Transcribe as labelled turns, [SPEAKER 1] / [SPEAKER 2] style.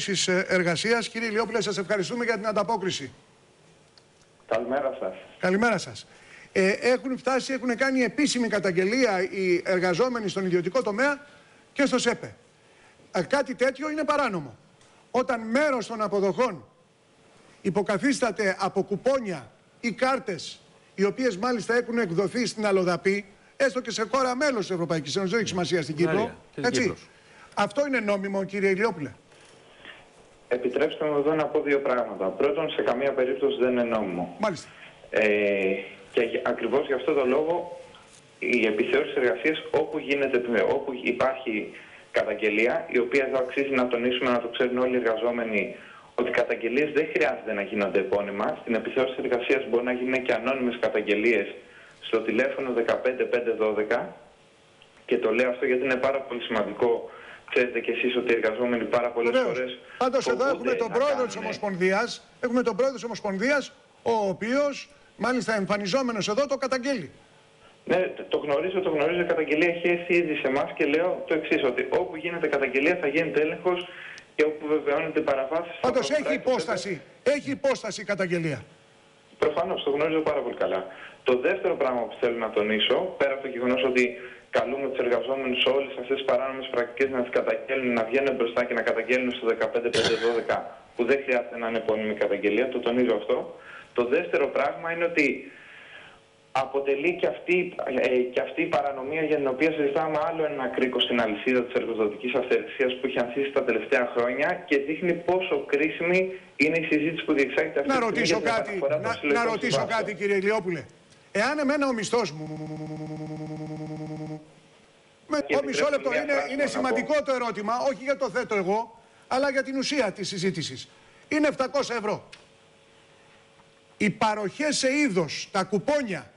[SPEAKER 1] τη εργασίας. Κύριε Ηλιόπουλε, σας ευχαριστούμε για την ανταπόκριση.
[SPEAKER 2] Καλημέρα σας.
[SPEAKER 1] Καλημέρα σας. Ε, έχουν φτάσει, έχουν κάνει επίσημη καταγγελία οι εργαζόμενοι στον ιδιωτικό τομέα και στο ΣΕΠΕ. Ε, κάτι τέτοιο είναι παράνομο. Όταν μέρος των αποδοχών υποκαθίσταται από κουπόνια ή κάρτες, οι οποίες μάλιστα έχουν εκδοθεί στην Αλοδαπή, έστω και σε χώρα μέλος της Ευρωπαϊκής Ένωσης, δεν έχει σημασία στην Κύπρο.
[SPEAKER 3] Μάλιστα, και στην
[SPEAKER 1] Έτσι.
[SPEAKER 3] Κύπρος.
[SPEAKER 1] Αυτό είναι νόμιμο, κύριε Ηλιόπουλε.
[SPEAKER 2] Επιτρέψτε μου εδώ να πω δύο πράγματα. Πρώτον, σε καμία περίπτωση δεν είναι νόμιμο.
[SPEAKER 1] Μάλιστα.
[SPEAKER 2] Ε, και ακριβώς γι' αυτό το λόγο η επιθεώρηση εργασίας όπου, γίνεται, όπου υπάρχει καταγγελία, η οποία εδώ αξίζει να τονίσουμε, να το ξέρουν όλοι οι εργαζόμενοι, ότι οι καταγγελίες δεν χρειάζεται να γίνονται επώνυμα. Στην επιθεώρηση εργασίας μπορεί να γίνουν και ανώνυμες καταγγελίες στο τηλέφωνο 15512. Και το λέω αυτό γιατί είναι πάρα πολύ σημαντικό. Ξέρετε κι εσείς ότι οι εργαζόμενοι πάρα πολλές
[SPEAKER 1] Βεβαίως.
[SPEAKER 2] φορές.
[SPEAKER 1] Πάντως εδώ έχουμε τον πρόεδρο της Ομοσπονδίας, έχουμε τον πρόεδρο της Ομοσπονδίας, ο οποίος μάλιστα εμφανιζόμενος εδώ το καταγγέλει.
[SPEAKER 2] Ναι, το γνωρίζω, το γνωρίζω. Η καταγγελία έχει έρθει ήδη σε εμάς και λέω το εξής: Ότι όπου γίνεται καταγγελία θα γίνεται έλεγχος και όπου βεβαιώνεται παραβάσεις.
[SPEAKER 1] Πάντως έχει υπόσταση, έχει υπόσταση η καταγγελία.
[SPEAKER 2] Προφανώς, το γνωρίζω πάρα πολύ καλά. Το δεύτερο πράγμα που θέλω να τονίσω, πέρα από το γεγονός ότι καλούμε τους εργαζόμενους σε όλες αυτές τις παράνομες πρακτικές να τις καταγγέλνουν, να βγαίνουν μπροστά και να καταγγέλνουν στο 15512, που δεν χρειάζεται να είναι επώνυμη καταγγελία, το τονίζω αυτό. Το δεύτερο πράγμα είναι ότι αποτελεί και αυτή, ε, και αυτή η παρανομία για την οποία συζητάμε άλλο ένα κρίκο στην αλυσίδα της εργοδοτικής αυθαιρεσίας που έχει ανθίσει τα τελευταία χρόνια και δείχνει πόσο κρίσιμη είναι η συζήτηση που διεξάγεται αυτή
[SPEAKER 1] Να
[SPEAKER 2] τη στιγμή
[SPEAKER 1] ρωτήσω
[SPEAKER 2] για την
[SPEAKER 1] κάτι,
[SPEAKER 2] επαναφορά των
[SPEAKER 1] να, να
[SPEAKER 2] συλλογικών
[SPEAKER 1] ρωτήσω
[SPEAKER 2] συμβάσεων.
[SPEAKER 1] κάτι κύριε Ηλιόπουλε. Εάν εμένα ο μισθός μου... Με,
[SPEAKER 2] Και
[SPEAKER 1] ο μισό λεπτό
[SPEAKER 2] επιτρέψτε μια
[SPEAKER 1] είναι,
[SPEAKER 2] φράση
[SPEAKER 1] είναι
[SPEAKER 2] να
[SPEAKER 1] σημαντικό το ερώτημα, όχι για το θέτω εγώ, αλλά για την ουσία της συζήτησης. Είναι 700 ευρώ. Οι παροχές σε είδος, τα κουπόνια